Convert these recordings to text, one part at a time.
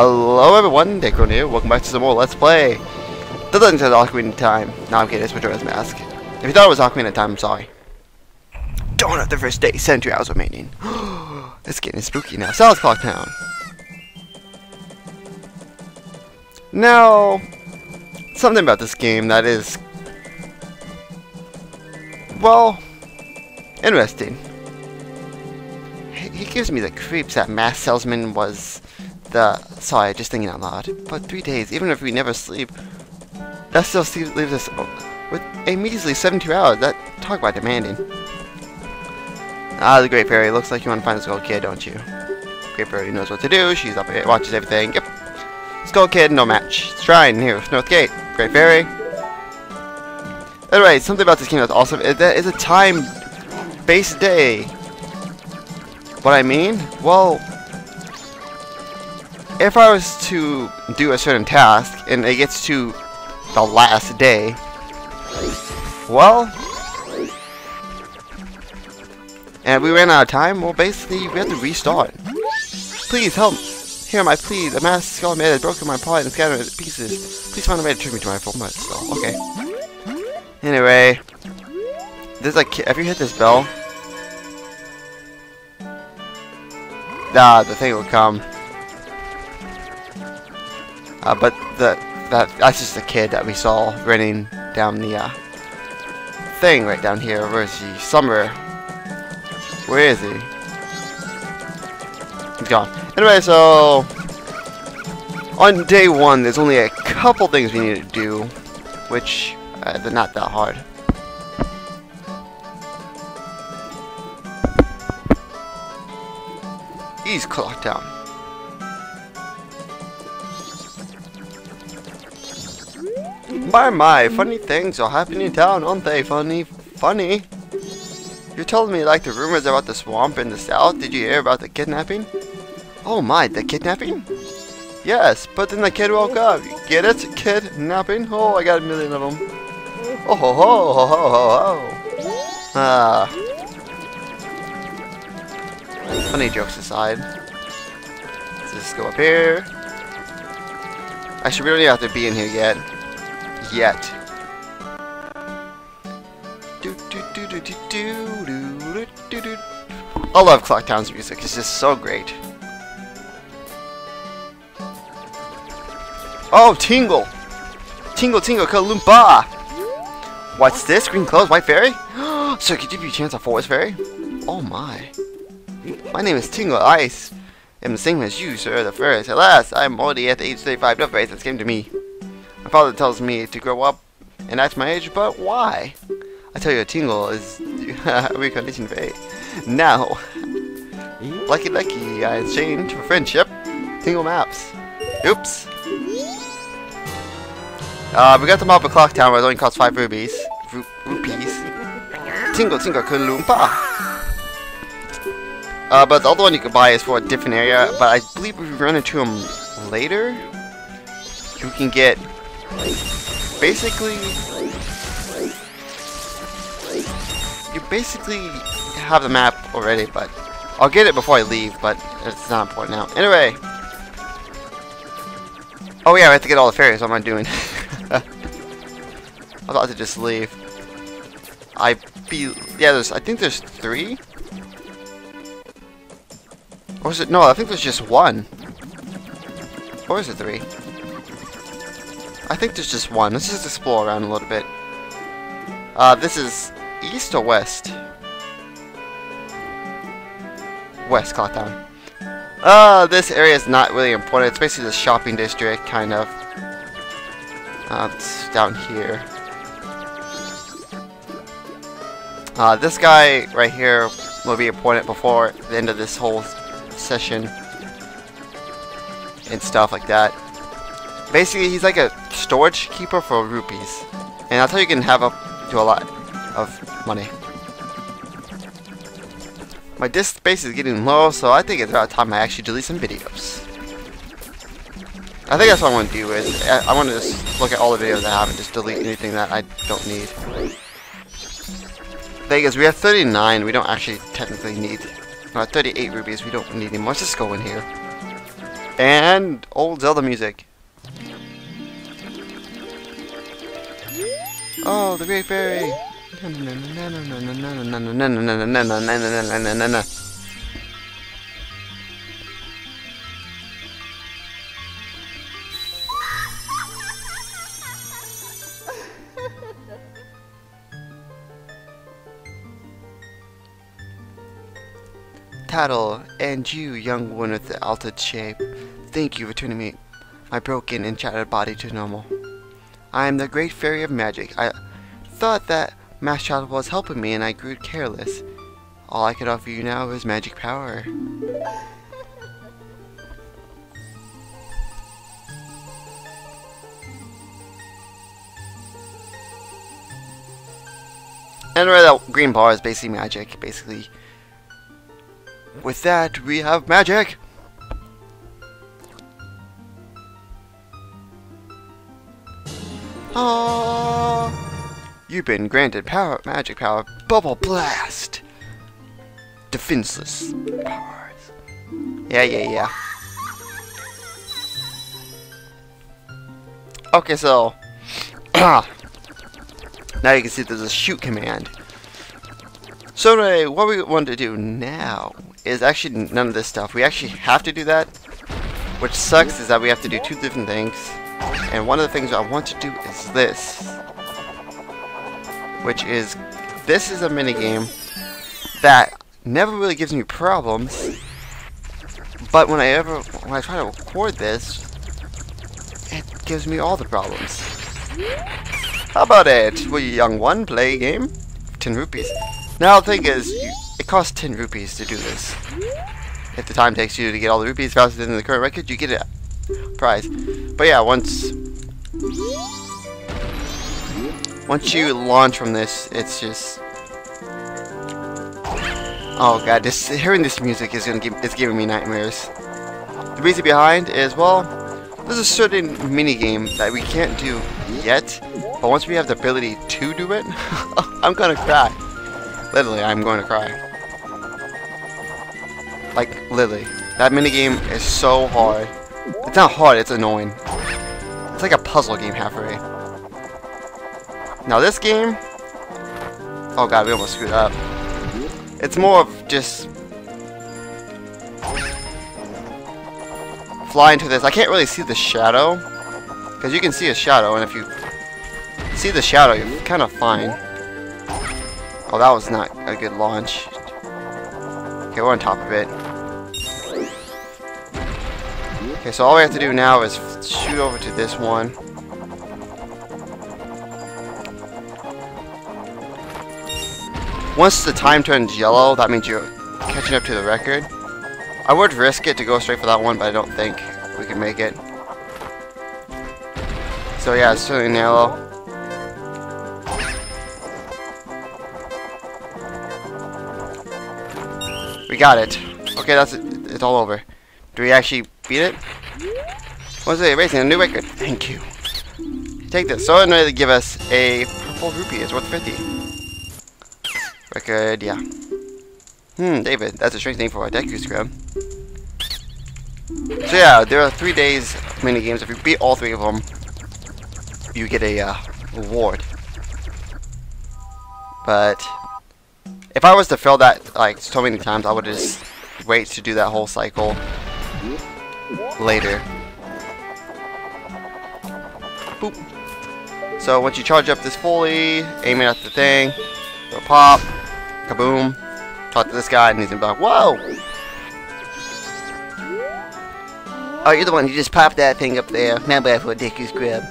Hello everyone, TehCrono here. Welcome back to some more Let's Play. Legend of Ocarina of Time. No, I'm kidding, it's Majora's Mask. If you thought it was of Time, I'm sorry. Dawn of the first day, century hours remaining. it's getting spooky now. South Clock Town. Now, something about this game that is, well, interesting. He he gives me the creeps that Mask Salesman was the... Sorry, just thinking out loud. But three days, even if we never sleep, that still leaves us with a measly 72 hours. That Talk about demanding. Ah, the Great Fairy. Looks like you want to find the Skull Kid, don't you? Great Fairy knows what to do. She's up here, watches everything. Yep. Skull Kid, no match. Shrine here North Gate. Great Fairy. Anyway, something about this game that's awesome is that it's a time-based day. What I mean? Well, if I was to do a certain task and it gets to the last day, well, and we ran out of time, well, basically, we have to restart. Please help. Hear my plea. The mask skull man has broken my apart and scattered into pieces. Please find a way to turn me to my full skull. Okay. Anyway, there's like, have you hit this bell? Ah, the thing will come. Uh, but the that that's just a kid that we saw running down the uh, thing right down here. Where is he? Somewhere. Where is he? He's gone. Anyway, so on day one, there's only a couple things we need to do, which uh, they're not that hard. He's clocked Town. My my, funny things are happening in town, aren't they? Funny, funny. You're telling me like the rumors about the swamp in the south? Did you hear about the kidnapping? Oh my, the kidnapping? Yes, but then the kid woke up. You get it? Kidnapping? Oh, I got a million of them. Oh ho ho ho ho ho ho. Ah. Funny jokes aside. Let's just go up here. Actually, we don't even have to be in here yet yet. I love Clock Town's music, it's just so great. Oh, Tingle! Tingle, Tingle, Kooloo-Limpah! What's this? Green clothes, white fairy? so could you be a chance of forest fairy? Oh my. My name is Tingle, Ice. I am the same as you, sir, the fairies. Alas, I am already at the age 35, no fairies that's came to me. My father tells me to grow up and act my age, but why? I tell you, a tingle is a reconditioned fate. Now, lucky lucky, I exchanged for friendship. Tingle maps. Oops. Uh, we got the up at Clock Town where it only costs 5 rubies. Ru rupees. Tingle Tingle Kooloo-Limpah. Uh, but the other one you can buy is for a different area, but I believe if we run into them later, you can get basically you basically have the map already, but I'll get it before I leave, but it's not important now. Anyway. Oh yeah, I have to get all the fairies, what am I doing? I thought to just leave. I be yeah, there's I think there's three? Or is it no, I think there's just one. Or is it three? I think there's just one. Let's just explore around a little bit. Uh, this is east or west? West Clock Town. Uh, this area is not really important. It's basically the shopping district, kind of. Uh, it's down here. Uh, this guy right here will be important before the end of this whole session. And stuff like that. Basically, he's like a storage keeper for rupees. And that's how you can have up to a lot of money. My disk space is getting low, so I think it's about time I actually delete some videos. I think that's what I want to do is, I want to just look at all the videos I have and just delete anything that I don't need. Vegas, we have 39, we don't actually technically need, uh, 38 rubies, we don't need anymore. Let's just go in here. And old Zelda music. Oh, the Great Fairy! Tattle, and you, young one with the altered shape, thank you for turning me, my broken and shattered body to normal. I am the great fairy of magic. I thought that Child was helping me and I grew careless. All I could offer you now is magic power. And right, that green bar is basically magic, basically. With that, we have magic! You've been granted power, magic power, bubble blast, defenseless powers. Yeah, yeah, yeah. Okay, so now you can see there's a shoot command. So anyway, what we want to do now is actually none of this stuff. We actually have to do that, which sucks is that we have to do two different things. And one of the things I want to do is this. Which is, this is a minigame that never really gives me problems. But when I ever, when I try to record this, it gives me all the problems. How about it? Will you young one play a game? 10 rupees. Now the thing is, you, it costs 10 rupees to do this. If the time takes you to get all the rupees faster than the current record, you get a prize. But yeah, once once you launch from this, it's just oh god, just hearing this music is gonna give it's giving me nightmares. The reason behind is well, there's a certain mini game that we can't do yet, but once we have the ability to do it, I'm gonna cry. Literally, I'm going to cry. Like, literally. That minigame is so hard. It's not hard, it's annoying. It's like a puzzle game halfway. Now this game... Oh god, we almost screwed up. It's more of just... Fly into this. I can't really see the shadow. Because you can see a shadow, and if you see the shadow, you're kind of fine. Oh, that was not a good launch. Okay, we're on top of it. Okay, so all we have to do now is shoot over to this one. Once the time turns yellow, that means you're catching up to the record. I would risk it to go straight for that one, but I don't think we can make it. So yeah, it's turning yellow. We got it. Okay, that's it. It's all over. Do we actually beat it? What's it? Racing a new record. Thank you. Take this. So anyway, they give us a purple rupee. It's worth 50. Yeah. Hmm, David. That's a strange name for a Deku scrub. So yeah, there are three days mini games. If you beat all three of them, you get a uh, reward. But if I was to fail that like so many times, I would just wait to do that whole cycle later. Boop. So once you charge up this fully, aim it at the thing, it'll pop, kaboom, talk to this guy, and he's gonna be like, whoa! Oh, you're the one who just popped that thing up there. Not bad for a Deku scrub.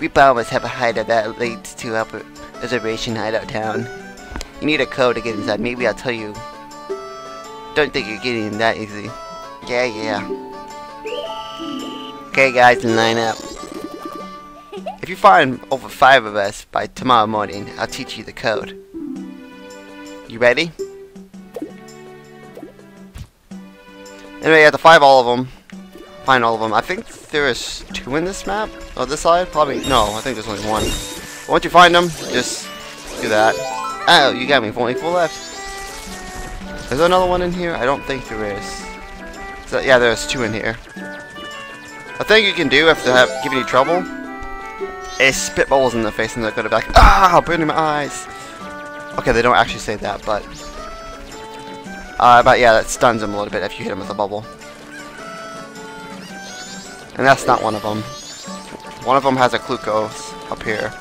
We bombers have a hideout that leads to our reservation hideout town. You need a code to get inside. Maybe I'll tell you. Don't think you're getting that easy. Yeah, yeah. Okay, guys, line up. If you find over five of us by tomorrow morning, I'll teach you the code. You ready? Anyway, you have to find all of them. Find all of them. I think there is two in this map. Oh, this side? Probably. No, I think there's only one. Once you find them, just do that. Oh, you got me. Only four left. Is there another one in here? I don't think there is. So, yeah, there's two in here. A thing you can do if they're have, giving you trouble is spit bubbles in the face and they're gonna be like, ah, burning my eyes. Okay, they don't actually say that, but uh, but yeah, that stuns him a little bit if you hit him with a bubble. And that's not one of them. One of them has a glucose up here.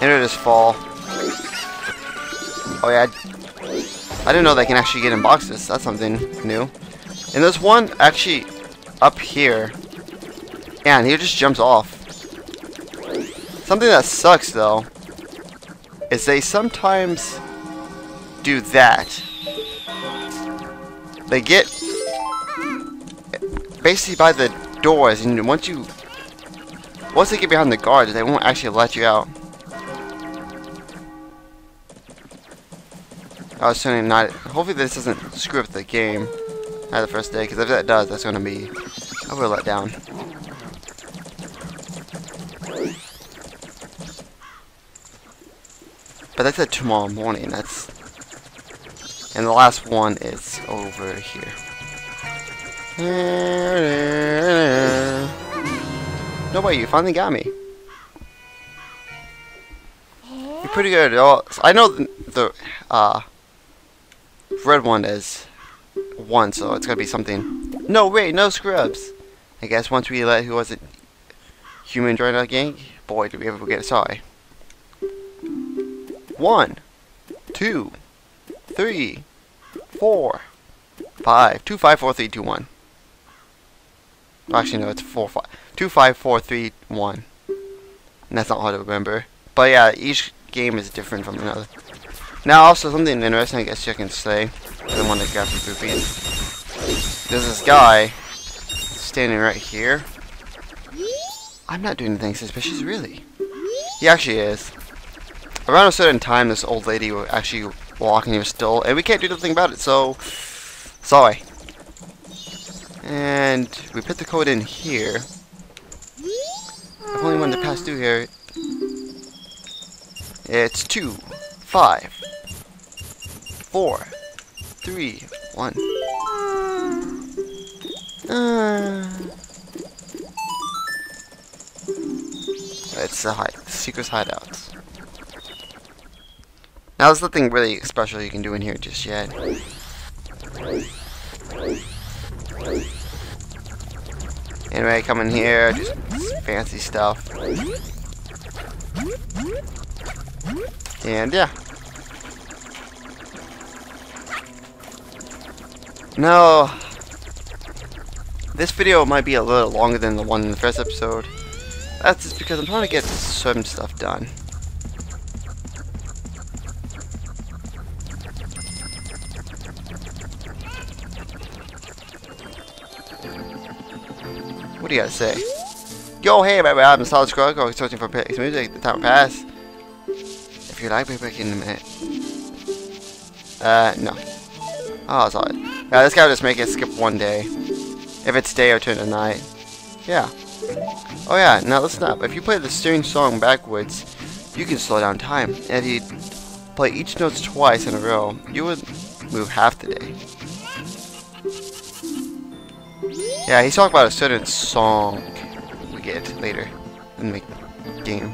And it just fall. Oh yeah, I didn't know they can actually get in boxes. That's something new. And there's one actually up here. And he just jumps off. Something that sucks though is they sometimes do that. They get basically by the doors and once you once they get behind the guards they won't actually let you out. I was turning not. Hopefully this doesn't screw up the game at the first day, because if that does, that's gonna be. I will let But that's at tomorrow morning. That's. And the last one is over here. No way, you finally got me. You're pretty good. I know the, the uh, red one is one, so it's gonna be something. No, wait, no scrubs. I guess once we let who was it, human join our gang, boy, did we ever get a sorry. One, two, three, four, five, two, five, four, three, two, one. Actually, no, it's four, five. two, five, four, three, one. And that's not hard to remember. But yeah, each game is different from another. Now, also something interesting I guess you can say. I want to grab some poopies. There's this guy standing right here. I'm not doing anything suspicious, really. He actually is. Around a certain time, this old lady will actually walking and he was still, and we can't do nothing about it, so sorry. And we put the code in here. I've only one to pass through here. It's two, five, four, three, one. Uh, it's the hide, secret hideouts. Now there's nothing really special you can do in here just yet. Anyway, come in here, do some fancy stuff. And yeah. No. This video might be a little longer than the one in the first episode. That's just because I'm trying to get some stuff done. What do you gotta say? Yo, hey, baby, I'm Solid Scrugg, going searching for music, the time pass. If you like back in a minute. Uh, no. Oh, sorry. Yeah, this guy will just make it skip one day. If it's day or turn to night. Yeah. Oh yeah, now listen up. If you play the steering song backwards, you can slow down time. And if you play each note twice in a row, you would move half the day. Yeah, he's talking about a certain song we get later in the game.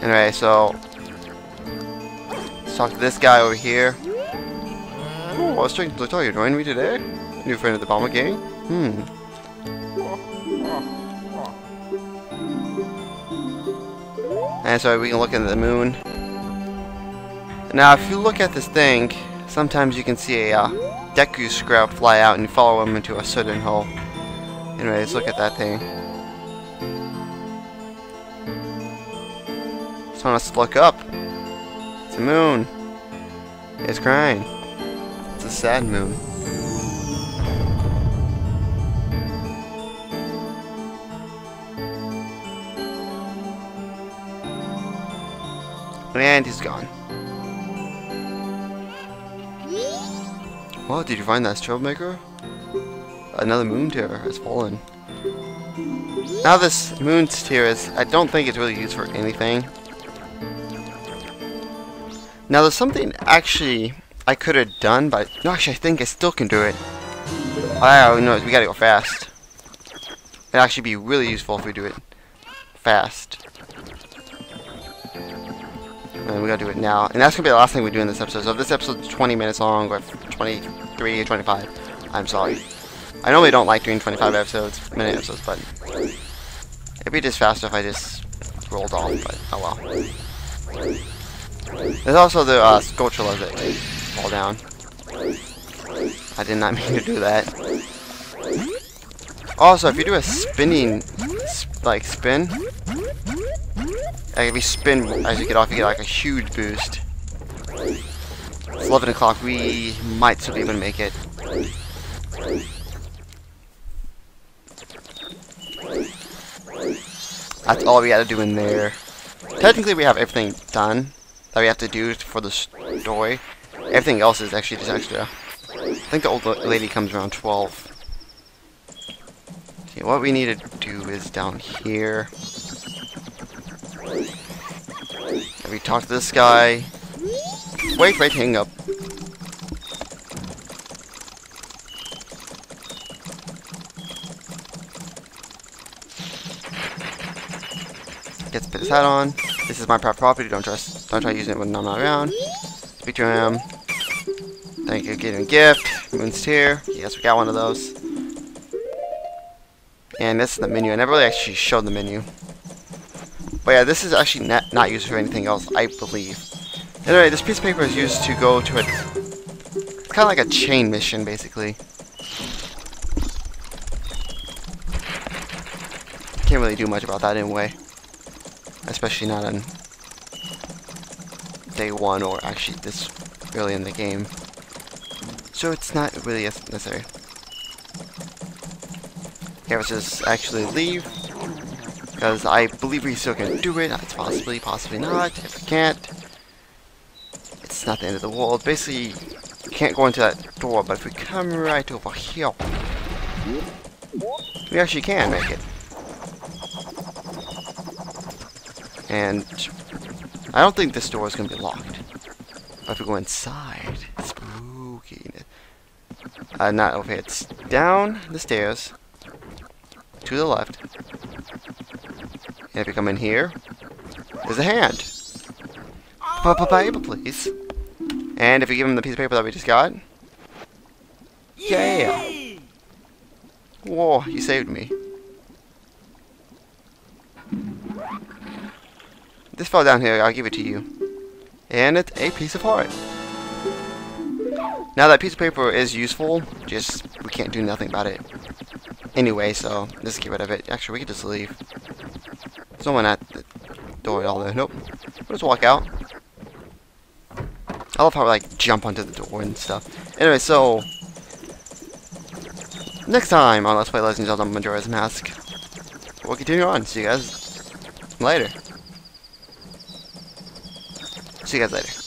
Anyway, so let's talk to this guy over here. Oh, I was trying to tell you, join me today? New friend of the Bomber Gang? Hmm. And so we can look at the moon. Now, if you look at this thing, sometimes you can see a uh, Deku scrub fly out and follow him into a certain hole. Anyways, look at that thing. So let's look up. It's a moon. It's crying. It's a sad moon. And he's gone. Well, did you find that troublemaker? Another moon tear has fallen. Now this moon tear is, I don't think it's really used for anything. Now there's something actually I could have done, but no, actually, I think I still can do it. Ah, oh, no, we gotta go fast. It'd actually be really useful if we do it fast. And we gotta do it now. And that's gonna be the last thing we do in this episode. So if this episode's 20 minutes long, or 23 or 25, I'm sorry. I normally don't like doing 25 episodes, minute episodes, but it'd be just faster if I just rolled off, but oh well. There's also the uh, sculpture that fall down. I did not mean to do that. Also, if you do a spinning, like spin, like if you spin as you get off, you get like a huge boost. It's 11 o'clock. We might still be able to make it. That's all we gotta do in there. Technically, we have everything done that we have to do for the story. Everything else is actually just extra. I think the old lady comes around 12. Okay, what we need to do is down here. If we talk to this guy. Wait, wait, hang up. Gets put his hat on. This is my property. Don't trust. Don't try using it when I'm not around. Speak to him. Thank you. Get him a gift. Moon's Tear. Yes, we got one of those. And this is the menu. I never really actually showed the menu. But yeah, this is actually not, not used for anything else, I believe. Anyway, this piece of paper is used to go to a... It's kind of like a chain mission, basically. Can't really do much about that anyway. Especially not on day one or actually this early in the game. So it's not really necessary. Okay, let's just actually leave. Because I believe we still can do it. It's possibly, possibly not. If we can't, it's not the end of the world. Basically, we can't go into that door, but if we come right over here, we actually can make it. And I don't think this door is going to be locked. But if we go inside, spooky. Uh, not over here. It's down the stairs to the left. You come in here, there's a hand. Paper, please. And if we give him the piece of paper that we just got, yeah. Whoa, you saved me. This fell down here, I'll give it to you. And it's a Piece of Heart. Now that piece of paper is useful, just we can't do nothing about it. Anyway, so let's get rid of it. Actually, we can just leave. There's no one at the door all there. Nope. We'll just walk out. I love how I like jump onto the door and stuff. Anyway, so next time on Let's Play Legends of the Majora's Mask, we'll continue on. See you guys later. See you guys later.